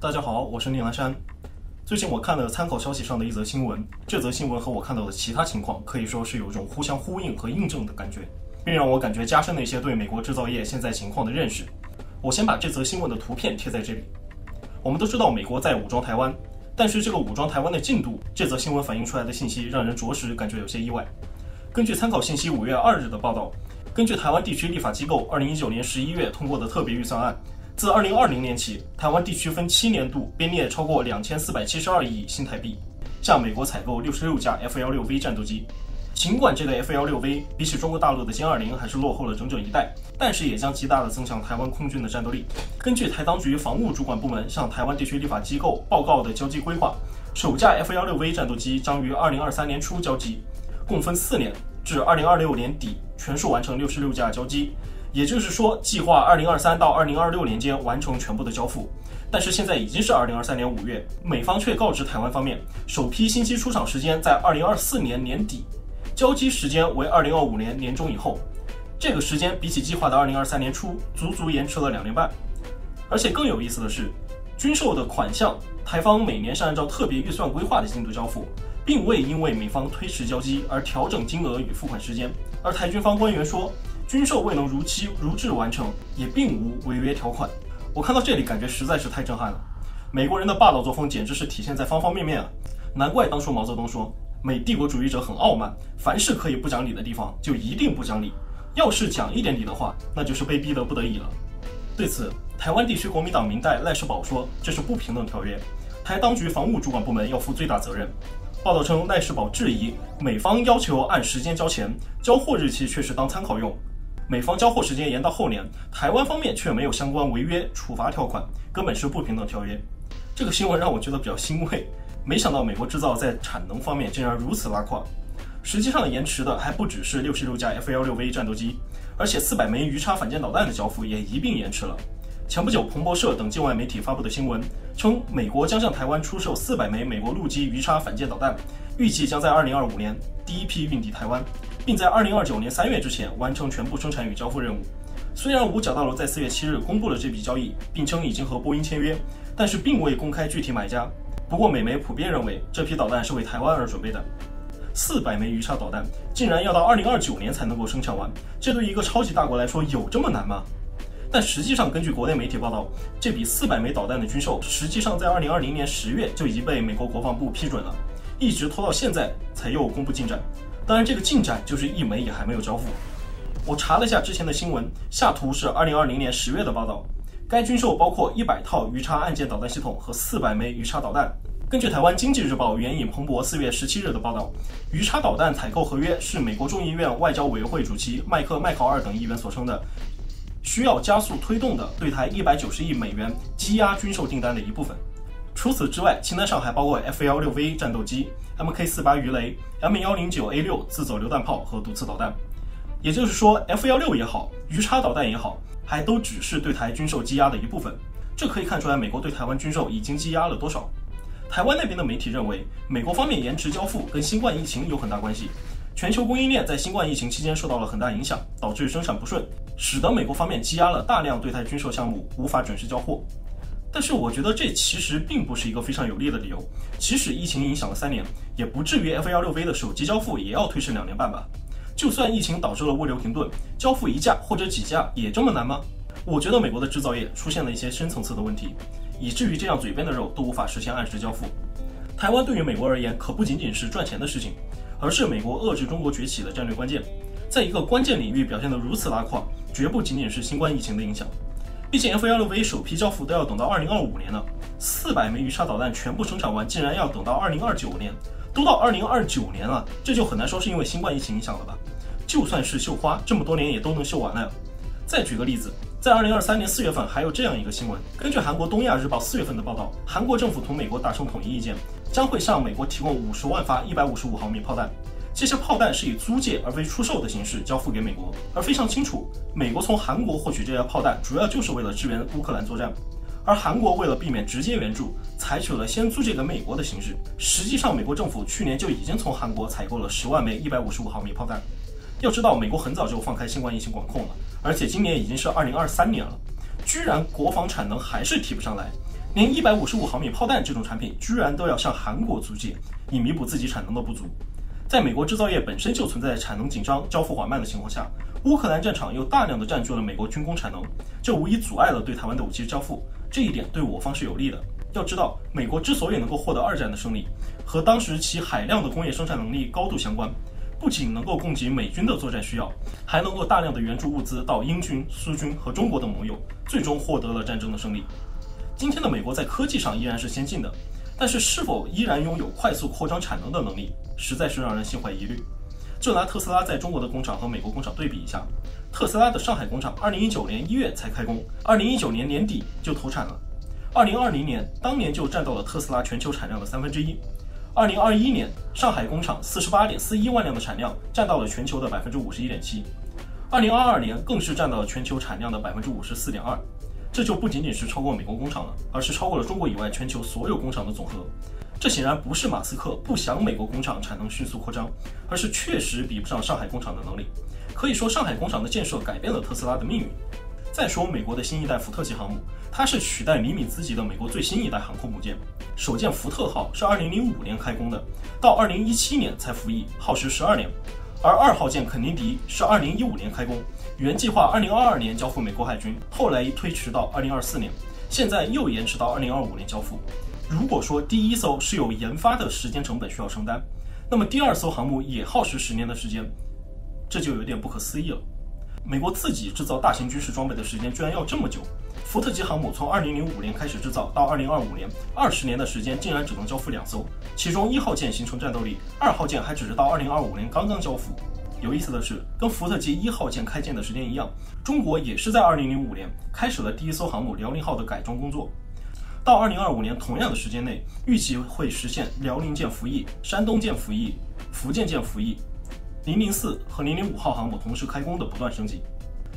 大家好，我是聂兰山。最近我看了参考消息上的一则新闻，这则新闻和我看到的其他情况可以说是有一种互相呼应和印证的感觉，并让我感觉加深了一些对美国制造业现在情况的认识。我先把这则新闻的图片贴在这里。我们都知道美国在武装台湾，但是这个武装台湾的进度，这则新闻反映出来的信息让人着实感觉有些意外。根据参考信息五月二日的报道，根据台湾地区立法机构二零一九年十一月通过的特别预算案。自二零二零年起，台湾地区分七年度编列超过两千四百七十二亿新台币，向美国采购六十六架 F 幺六 V 战斗机。尽管这个 F 幺六 V 比起中国大陆的歼二零还是落后了整整一代，但是也将极大的增强台湾空军的战斗力。根据台当局防务主管部门向台湾地区立法机构报告的交机规划，首架 F 幺六 V 战斗机将于二零二三年初交机，共分四年，至二零二六年底全数完成六十六架交机。也就是说，计划二零二三到二零二六年间完成全部的交付，但是现在已经是二零二三年五月，美方却告知台湾方面，首批新机出厂时间在二零二四年年底，交机时间为二零二五年年中以后。这个时间比起计划的二零二三年初，足足延迟了两年半。而且更有意思的是，军售的款项，台方每年是按照特别预算规划的进度交付，并未因为美方推迟交机而调整金额与付款时间。而台军方官员说。军售未能如期如质完成，也并无违约条款。我看到这里，感觉实在是太震撼了。美国人的霸道作风简直是体现在方方面面啊！难怪当初毛泽东说，美帝国主义者很傲慢，凡是可以不讲理的地方，就一定不讲理。要是讲一点理的话，那就是被逼得不得已了。对此，台湾地区国民党明代赖世宝说，这是不平等条约，台当局防务主管部门要负最大责任。报道称，赖世宝质疑美方要求按时间交钱，交货日期却是当参考用。美方交货时间延到后年，台湾方面却没有相关违约处罚条款，根本是不平等条约。这个新闻让我觉得比较欣慰，没想到美国制造在产能方面竟然如此拉胯。实际上延迟的还不只是六十六架 F 幺六 V 战斗机，而且四百枚鱼叉反舰导弹的交付也一并延迟了。前不久，彭博社等境外媒体发布的新闻称，美国将向台湾出售四百枚美国陆基鱼叉反舰导弹，预计将在二零二五年第一批运抵台湾。并在二零二九年三月之前完成全部生产与交付任务。虽然五角大楼在四月七日公布了这笔交易，并称已经和波音签约，但是并未公开具体买家。不过美媒普遍认为这批导弹是为台湾而准备的。四百枚鱼叉导弹竟然要到二零二九年才能够生产完，这对一个超级大国来说有这么难吗？但实际上，根据国内媒体报道，这笔四百枚导弹的军售实际上在二零二零年十月就已经被美国国防部批准了，一直拖到现在才又公布进展。当然，这个进展就是一枚也还没有交付。我查了一下之前的新闻，下图是二零二零年十月的报道。该军售包括一百套鱼叉岸舰导弹系统和四百枚鱼叉导弹。根据台湾经济日报援引彭博四月十七日的报道，鱼叉导弹采购合约是美国众议院外交委员会主席麦克麦考尔等议员所称的，需要加速推动的对台一百九十亿美元积压军售订单的一部分。除此之外，清单上还包括 F 幺六 V 战斗机、Mk 四八鱼雷、M 幺零九 A 六自走榴弹炮和毒刺导弹。也就是说，F 幺六也好，鱼叉导弹也好，还都只是对台军售积压的一部分。这可以看出来，美国对台湾军售已经积压了多少。台湾那边的媒体认为，美国方面延迟交付跟新冠疫情有很大关系，全球供应链在新冠疫情期间受到了很大影响，导致生产不顺，使得美国方面积压了大量对台军售项目，无法准时交货。但是我觉得这其实并不是一个非常有利的理由。即使疫情影响了三年，也不至于 F 幺六 V 的手机交付也要推迟两年半吧？就算疫情导致了物流停顿，交付一架或者几架也这么难吗？我觉得美国的制造业出现了一些深层次的问题，以至于这样嘴边的肉都无法实现按时交付。台湾对于美国而言可不仅仅是赚钱的事情，而是美国遏制中国崛起的战略关键。在一个关键领域表现得如此拉胯，绝不仅仅是新冠疫情的影响。毕竟 F 幺六 V 首批交付都要等到二零二五年了，四百枚鱼叉导弹全部生产完，竟然要等到二零二九年，都到二零二九年了，这就很难说是因为新冠疫情影响了吧？就算是绣花，这么多年也都能绣完了。再举个例子，在二零二三年四月份，还有这样一个新闻，根据韩国东亚日报四月份的报道，韩国政府同美国达成统一意见，将会向美国提供五十万发一百五十五毫米炮弹。这些炮弹是以租借而非出售的形式交付给美国，而非常清楚，美国从韩国获取这些炮弹，主要就是为了支援乌克兰作战。而韩国为了避免直接援助，采取了先租借给美国的形式。实际上，美国政府去年就已经从韩国采购了十万枚一百五十五毫米炮弹。要知道，美国很早就放开新冠疫情管控了，而且今年已经是二零二三年了，居然国防产能还是提不上来。连一百五十五毫米炮弹这种产品，居然都要向韩国租借，以弥补自己产能的不足。在美国制造业本身就存在产能紧张、交付缓慢的情况下，乌克兰战场又大量的占据了美国军工产能，这无疑阻碍了对台湾的武器交付。这一点对我方是有利的。要知道，美国之所以能够获得二战的胜利，和当时其海量的工业生产能力高度相关。不仅能够供给美军的作战需要，还能够大量的援助物资到英军、苏军和中国的盟友，最终获得了战争的胜利。今天的美国在科技上依然是先进的，但是是否依然拥有快速扩张产能的能力，实在是让人心怀疑虑。就拿特斯拉在中国的工厂和美国工厂对比一下，特斯拉的上海工厂2019年1月才开工，2019年年底就投产了，2020年当年就占到了特斯拉全球产量的三分之一。二零二一年，上海工厂四十八点四一万辆的产量，占到了全球的百分之五十一点七。二零二二年更是占到了全球产量的百分之五十四点二。这就不仅仅是超过美国工厂了，而是超过了中国以外全球所有工厂的总和。这显然不是马斯克不想美国工厂产能迅速扩张，而是确实比不上上海工厂的能力。可以说，上海工厂的建设改变了特斯拉的命运。再说美国的新一代福特级航母，它是取代尼米兹级的美国最新一代航空母舰。首舰福特号是2005年开工的，到2017年才服役，耗时12年。而二号舰肯尼迪是2015年开工，原计划2022年交付美国海军，后来推迟到2024年，现在又延迟到2025年交付。如果说第一艘是有研发的时间成本需要承担，那么第二艘航母也耗时十年的时间，这就有点不可思议了。美国自己制造大型军事装备的时间居然要这么久，福特级航母从2005年开始制造到2025年，二十年的时间竟然只能交付两艘，其中一号舰形成战斗力，二号舰还只是到2025年刚刚交付。有意思的是，跟福特级一号舰开建的时间一样，中国也是在2005年开始了第一艘航母辽宁号的改装工作，到2025年同样的时间内，预计会实现辽宁舰服役、山东舰服役、福建舰服役。零零四和零零五号航母同时开工的不断升级。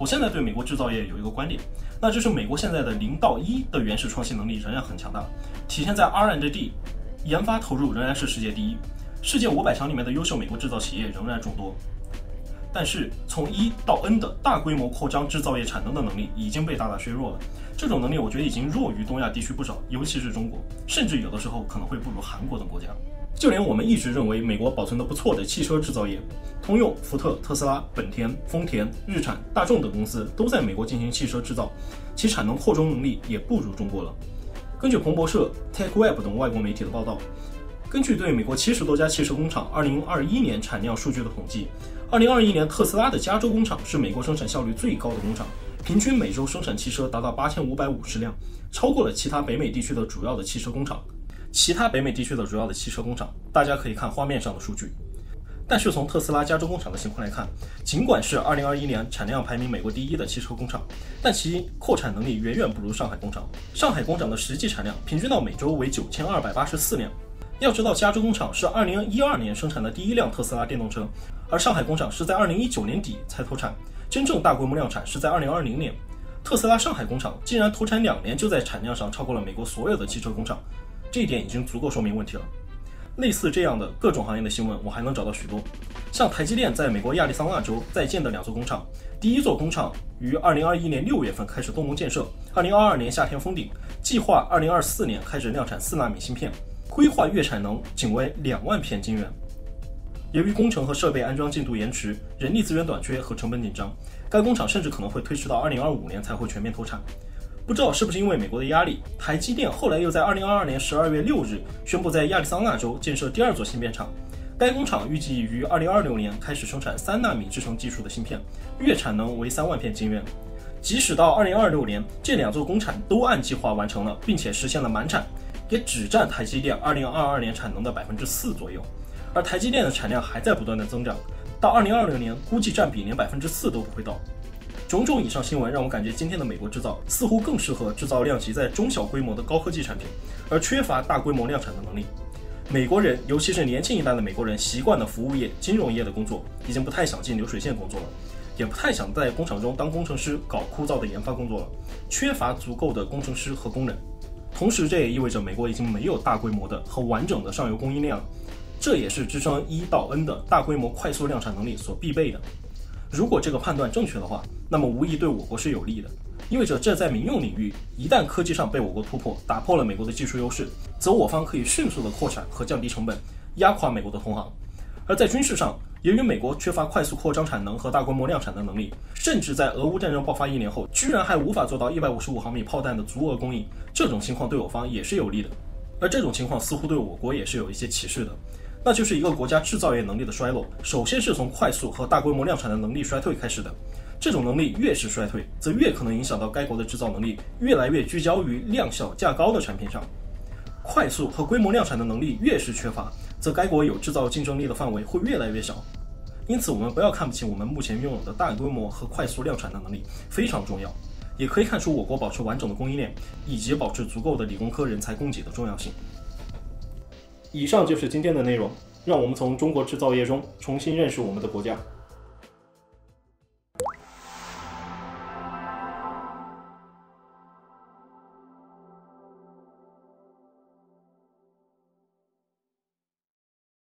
我现在对美国制造业有一个观点，那就是美国现在的零到一的原始创新能力仍然很强大，体现在 R&D 研发投入仍然是世界第一，世界五百强里面的优秀美国制造企业仍然众多。但是从一到 N 的大规模扩张制造业产能的能力已经被大大削弱了，这种能力我觉得已经弱于东亚地区不少，尤其是中国，甚至有的时候可能会不如韩国等国家。就连我们一直认为美国保存的不错的汽车制造业，通用、福特、特斯拉、本田、丰田、日产、大众等公司都在美国进行汽车制造，其产能扩充能力也不如中国了。根据彭博社、TechWeb 等外国媒体的报道，根据对美国七十多家汽车工厂2021年产量数据的统计，2021年特斯拉的加州工厂是美国生产效率最高的工厂，平均每周生产汽车达到8550辆，超过了其他北美地区的主要的汽车工厂。其他北美地区的主要的汽车工厂，大家可以看画面上的数据。但是从特斯拉加州工厂的情况来看，尽管是2021年产量排名美国第一的汽车工厂，但其扩产能力远远不如上海工厂。上海工厂的实际产量平均到每周为9284辆。要知道，加州工厂是2012年生产的第一辆特斯拉电动车，而上海工厂是在2019年底才投产，真正大规模量产是在2020年。特斯拉上海工厂竟然投产两年就在产量上超过了美国所有的汽车工厂。这一点已经足够说明问题了。类似这样的各种行业的新闻，我还能找到许多。像台积电在美国亚利桑那州在建的两座工厂，第一座工厂于2021年6月份开始动工建设，2022年夏天封顶，计划2024年开始量产4纳米芯片，规划月产能仅为2万片晶圆。由于工程和设备安装进度延迟、人力资源短缺和成本紧张，该工厂甚至可能会推迟到2025年才会全面投产。不知道是不是因为美国的压力，台积电后来又在二零二二年十二月六日宣布在亚利桑那州建设第二座芯片厂。该工厂预计于二零二六年开始生产三纳米制程技术的芯片，月产能为三万片晶圆。即使到二零二六年，这两座工厂都按计划完成了，并且实现了满产，也只占台积电二零二二年产能的百分之四左右。而台积电的产量还在不断的增长，到二零二六年估计占比连百分之四都不会到。种种以上新闻让我感觉，今天的美国制造似乎更适合制造量级在中小规模的高科技产品，而缺乏大规模量产的能力。美国人，尤其是年轻一代的美国人，习惯了服务业、金融业的工作，已经不太想进流水线工作了，也不太想在工厂中当工程师搞枯燥的研发工作了，缺乏足够的工程师和工人。同时，这也意味着美国已经没有大规模的和完整的上游供应链了，这也是支撑一到 N 的大规模快速量产能力所必备的。如果这个判断正确的话，那么无疑对我国是有利的，意味着这在民用领域一旦科技上被我国突破，打破了美国的技术优势，则我方可以迅速的扩产和降低成本，压垮美国的同行。而在军事上，由于美国缺乏快速扩张产能和大规模量产的能力，甚至在俄乌战争爆发一年后，居然还无法做到一百五十五毫米炮弹的足额供应，这种情况对我方也是有利的。而这种情况似乎对我国也是有一些歧视的。那就是一个国家制造业能力的衰落，首先是从快速和大规模量产的能力衰退开始的。这种能力越是衰退，则越可能影响到该国的制造能力，越来越聚焦于量小价高的产品上。快速和规模量产的能力越是缺乏，则该国有制造竞争力的范围会越来越小。因此，我们不要看不起我们目前拥有的大规模和快速量产的能力，非常重要。也可以看出我国保持完整的供应链以及保持足够的理工科人才供给的重要性。以上就是今天的内容，让我们从中国制造业中重新认识我们的国家。